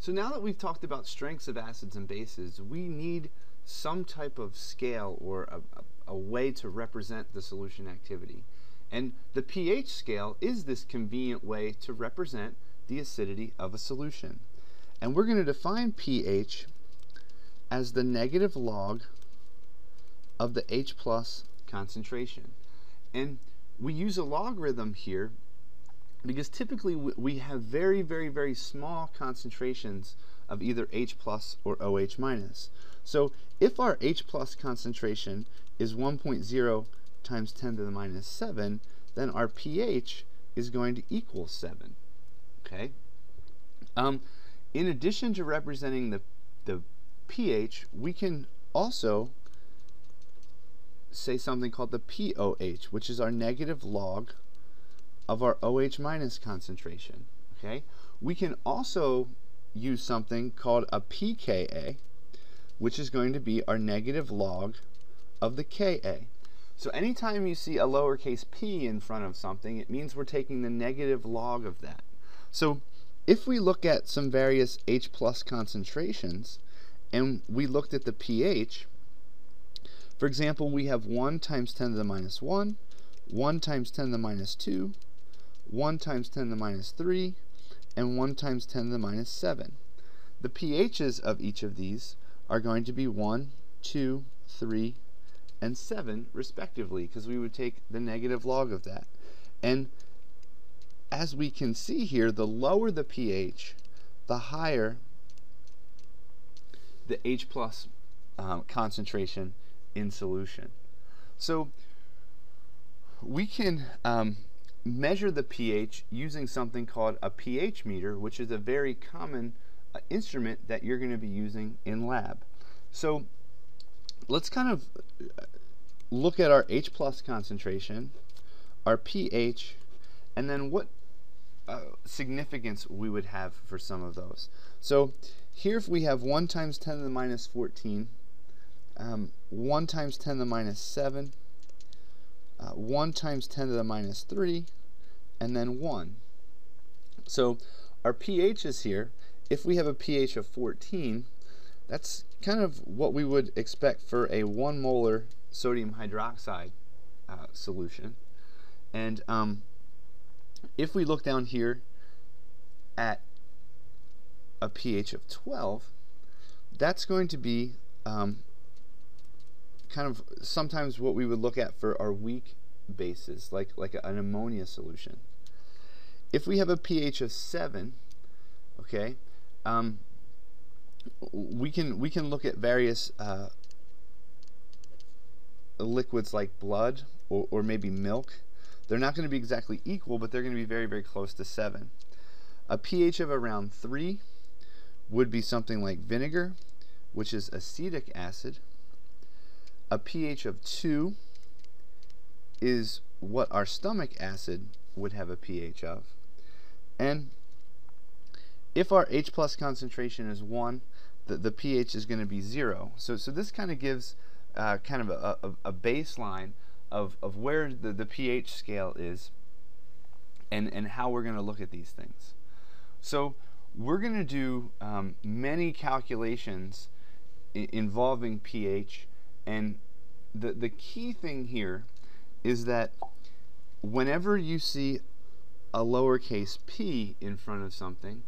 So now that we've talked about strengths of acids and bases, we need some type of scale or a, a, a way to represent the solution activity. And the pH scale is this convenient way to represent the acidity of a solution. And we're going to define pH as the negative log of the H plus concentration. And we use a logarithm here because typically we have very, very, very small concentrations of either H plus or OH minus. So if our H plus concentration is 1.0 times 10 to the minus 7, then our pH is going to equal 7. Okay. Um, in addition to representing the, the pH, we can also say something called the pOH, which is our negative log of our OH minus concentration. Okay. We can also use something called a pKa, which is going to be our negative log of the Ka. So anytime you see a lowercase p in front of something, it means we're taking the negative log of that. So if we look at some various H plus concentrations, and we looked at the pH, for example, we have 1 times 10 to the minus 1, 1 times 10 to the minus 2, 1 times 10 to the minus 3, and 1 times 10 to the minus 7. The pHs of each of these are going to be 1, 2, 3, and 7 respectively because we would take the negative log of that. And as we can see here, the lower the pH, the higher the H plus um, concentration in solution. So we can um, measure the pH using something called a pH meter, which is a very common uh, instrument that you're going to be using in lab. So let's kind of uh, look at our H plus concentration, our pH, and then what uh, significance we would have for some of those. So here if we have 1 times 10 to the minus 14, um, 1 times 10 to the minus 7, uh, 1 times 10 to the minus 3, and then 1. So our pH is here. If we have a pH of 14, that's kind of what we would expect for a 1 molar sodium hydroxide uh, solution. And um, if we look down here at a pH of 12, that's going to be um, kind of sometimes what we would look at for our weak bases, like, like an ammonia solution. If we have a pH of 7, okay, um, we can we can look at various uh, liquids like blood or, or maybe milk. They're not going to be exactly equal, but they're going to be very very close to seven. A pH of around three would be something like vinegar, which is acetic acid. A pH of two is what our stomach acid would have a pH of. And if our H plus concentration is 1, the, the pH is going to be 0. So, so this kind of gives uh, kind of a, a, a, baseline of, of where the, the pH scale is and, and how we're going to look at these things. So we're going to do um, many calculations involving pH and the, the key thing here is that whenever you see a lowercase p in front of something,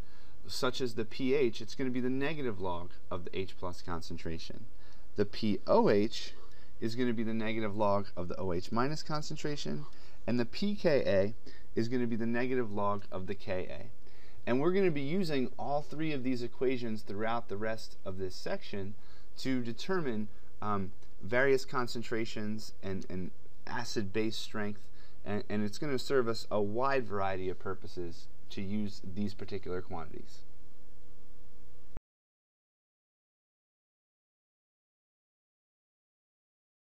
such as the pH, it's going to be the negative log of the H plus concentration. The pOH is going to be the negative log of the OH minus concentration, and the pKa is going to be the negative log of the Ka. And we're going to be using all three of these equations throughout the rest of this section to determine um, various concentrations and, and acid-base strength, and, and it's going to serve us a wide variety of purposes to use these particular quantities.